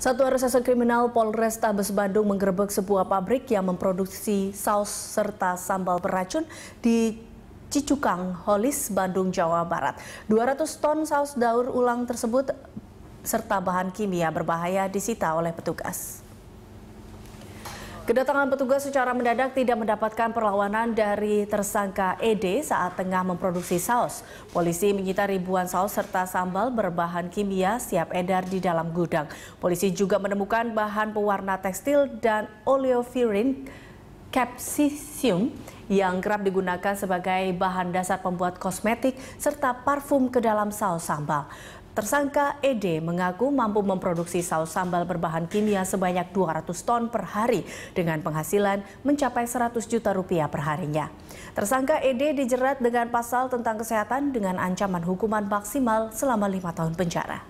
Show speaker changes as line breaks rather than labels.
Satuan Reserse Kriminal Polres Tabes Bandung menggerebek sebuah pabrik yang memproduksi saus serta sambal beracun di Cicukang, Holis, Bandung, Jawa Barat. 200 ton saus daur ulang tersebut serta bahan kimia berbahaya disita oleh petugas. Kedatangan petugas secara mendadak tidak mendapatkan perlawanan dari tersangka ED saat tengah memproduksi saus. Polisi menyita ribuan saus serta sambal berbahan kimia siap edar di dalam gudang. Polisi juga menemukan bahan pewarna tekstil dan oleofirin capsicum yang kerap digunakan sebagai bahan dasar pembuat kosmetik serta parfum ke dalam saus sambal. Tersangka ED mengaku mampu memproduksi saus sambal berbahan kimia sebanyak 200 ton per hari dengan penghasilan mencapai 100 juta rupiah per harinya. Tersangka ED dijerat dengan pasal tentang kesehatan dengan ancaman hukuman maksimal selama lima tahun penjara.